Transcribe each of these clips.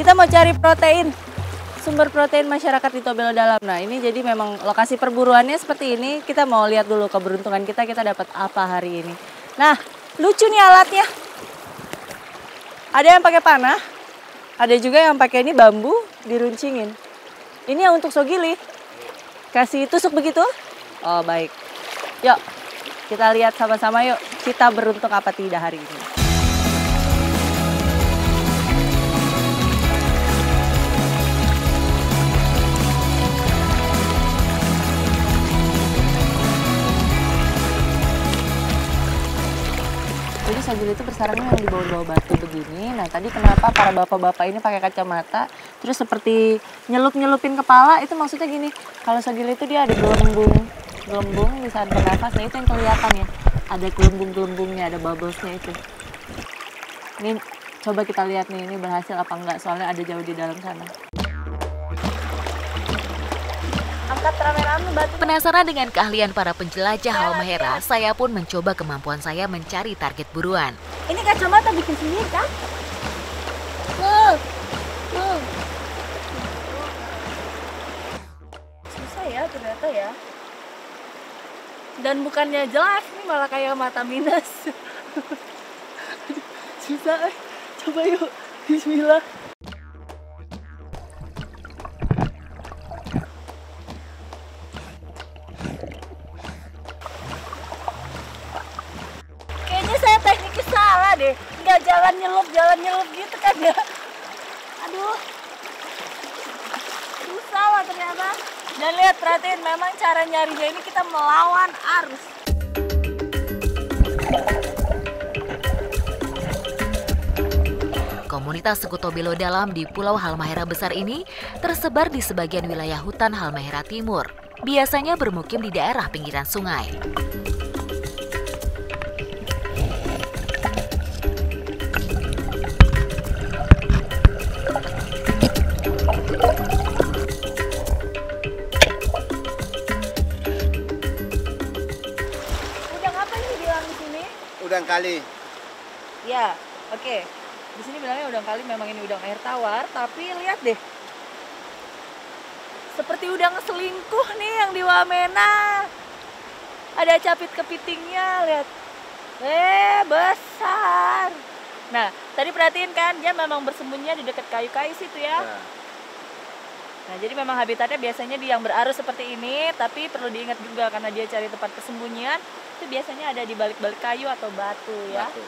Kita mau cari protein, sumber protein masyarakat di Tobelo Dalam. Nah ini jadi memang lokasi perburuannya seperti ini. Kita mau lihat dulu keberuntungan kita, kita dapat apa hari ini. Nah lucu nih alatnya. Ada yang pakai panah, ada juga yang pakai ini bambu diruncingin. Ini yang untuk sogili. Kasih tusuk begitu? Oh baik. Yuk kita lihat sama-sama yuk. Kita beruntung apa tidak hari ini. Sagil itu bersarangnya yang di bawah-bawah batu begini. Nah tadi kenapa para bapak-bapak ini pakai kacamata, terus seperti nyelup-nyelupin kepala, itu maksudnya gini, kalau sagil itu dia ada gelembung, gelembung di saat bernafas, nah itu yang kelihatan ya. Ada gelembung-gelembungnya, ada bubblesnya itu. Ini coba kita lihat nih, ini berhasil apa enggak, soalnya ada jauh di dalam sana. Penasaran dengan keahlian para penjelajah Halmahera, saya pun mencoba kemampuan saya mencari target buruan. Ini kacamata bikin sendiri kan? Susah ya ternyata ya. Dan bukannya jelas, ini malah kayak mata minus. Susah, eh. Coba yuk. Bismillah. Salah deh. Nggak jalan nyelup, jalan nyelup gitu kan ya. Aduh. Susah lah ternyata. Dan lihat perhatiin memang cara nyarinya ini kita melawan arus. Komunitas suku Tobelo Dalam di Pulau Halmahera Besar ini tersebar di sebagian wilayah hutan Halmahera Timur. Biasanya bermukim di daerah pinggiran sungai. Udang kali. Ya, oke. Di sini bilangnya udang kali memang ini udang air tawar, tapi lihat deh. Seperti udang selingkuh nih yang di Wamena. Ada capit kepitingnya, lihat. Eh, besar. Nah, tadi perhatiin kan, dia memang bersembunyinya di dekat kayu-kayu situ ya. Nah, Nah, jadi memang habitatnya biasanya di yang berarus seperti ini, tapi perlu diingat juga karena dia cari tempat persembunyian, itu biasanya ada di balik-balik kayu atau batu ya. batu.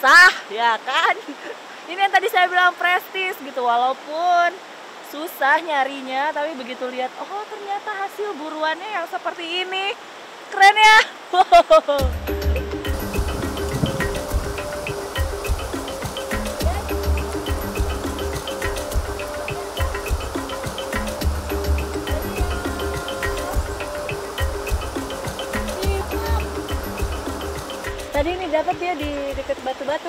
sah ya kan ini yang tadi saya bilang prestis gitu walaupun susah nyarinya tapi begitu lihat oh ternyata hasil buruannya yang seperti ini keren ya Tadi ini dapat dia di dekat batu-batu.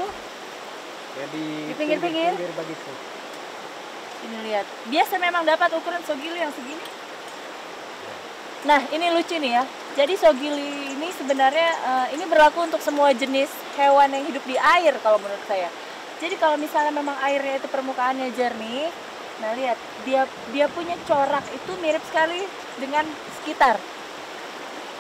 Ya, di, Di pinggir-pinggir? pinggir. Ini lihat. Biasa memang dapat ukuran sogili yang segini. Nah, ini lucu nih ya. Jadi sogili ini sebenarnya eh, ini berlaku untuk semua jenis hewan yang hidup di air kalau menurut saya. Jadi kalau misalnya memang airnya itu permukaannya jernih, nah lihat dia dia punya corak itu mirip sekali dengan sekitar.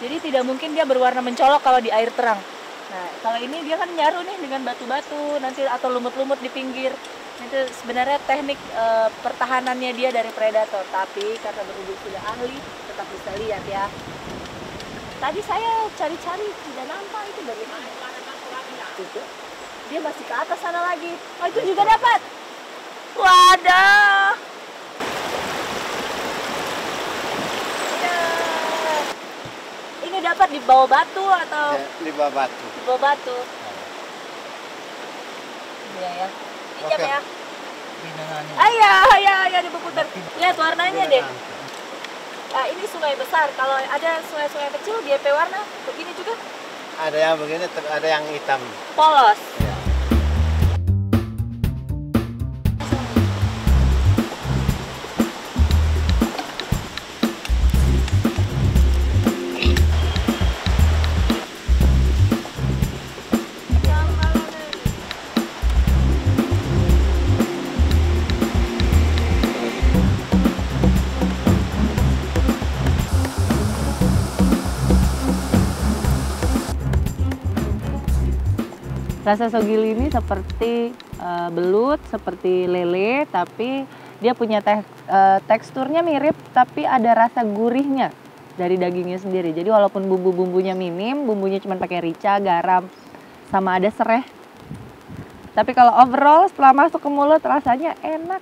Jadi tidak mungkin dia berwarna mencolok kalau di air terang. Nah, kalau ini dia kan nyaru nih dengan batu-batu nanti atau lumut-lumut di pinggir. Itu sebenarnya teknik eh, pertahanannya dia dari predator, tapi karena berhubung sudah ahli, tetap bisa lihat ya. Tadi saya cari-cari tidak nampak itu bagaimana. Itu. Dia masih ke atas sana lagi. Oh, itu juga dapat. Wadah. Ya. Ini dapat di bawah batu atau Ya, di bawah batu. di bawah batu? Iya ya. Pinjam ya. Ayah, ayah, ayah diputar. Lihat warnanya deh. Nah, ini sungai besar. Kalau ada sungai-sungai kecil, DP warna begini juga Ada yang begini, ter- ada yang hitam. polos. Rasa sogili ini seperti eh, belut, seperti lele, tapi dia punya tek- eh, teksturnya mirip, tapi ada rasa gurihnya dari dagingnya sendiri. Jadi walaupun bumbu-bumbunya minim, bumbunya cuma pakai rica, garam, sama ada sereh. Tapi kalau overall setelah masuk ke mulut rasanya enak.